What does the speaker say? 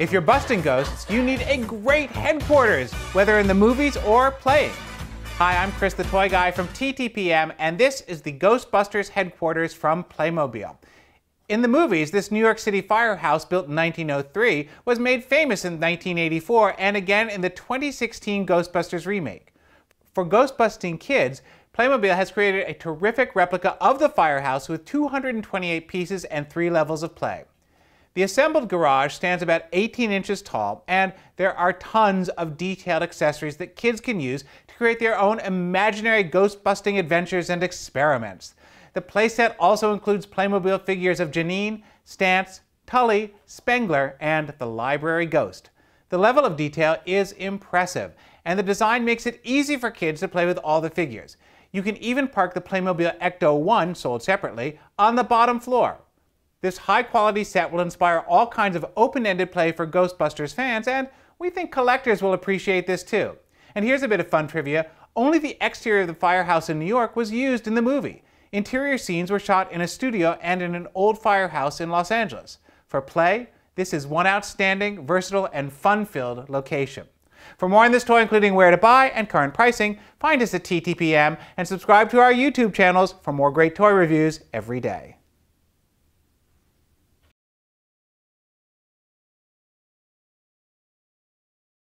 If you're busting ghosts, you need a great headquarters, whether in the movies or playing. Hi, I'm Chris the Toy Guy from TTPM, and this is the Ghostbusters headquarters from Playmobil. In the movies, this New York City firehouse built in 1903 was made famous in 1984 and again in the 2016 Ghostbusters remake. For Ghostbusting Kids, Playmobil has created a terrific replica of the firehouse with 228 pieces and three levels of play. The assembled garage stands about 18 inches tall, and there are tons of detailed accessories that kids can use to create their own imaginary ghost busting adventures and experiments. The playset also includes Playmobil figures of Janine, Stantz, Tully, Spengler, and the Library Ghost. The level of detail is impressive, and the design makes it easy for kids to play with all the figures. You can even park the Playmobil Ecto 1, sold separately, on the bottom floor. This high quality set will inspire all kinds of open-ended play for Ghostbusters fans, and we think collectors will appreciate this too. And here's a bit of fun trivia. Only the exterior of the firehouse in New York was used in the movie. Interior scenes were shot in a studio and in an old firehouse in Los Angeles. For play, this is one outstanding, versatile, and fun-filled location. For more on this toy, including where to buy and current pricing, find us at TTPM and subscribe to our YouTube channels for more great toy reviews every day.